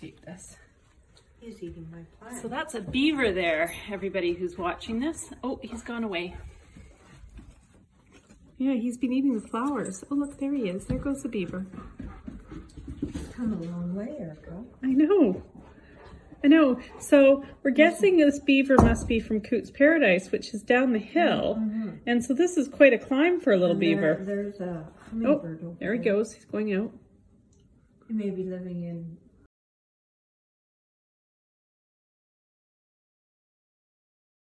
tape this. He's eating my plant. So that's a beaver there, everybody who's watching this. Oh, he's gone away. Yeah, he's been eating the flowers. Oh, look, there he is. There goes the beaver. come a long way, Erica. I know. I know. So we're guessing this beaver must be from Cootes Paradise, which is down the hill. Mm-hmm. And so this is quite a climb for a little there- beaver. there's a Oh, hummingbird there he goes. He's going out. He may be living in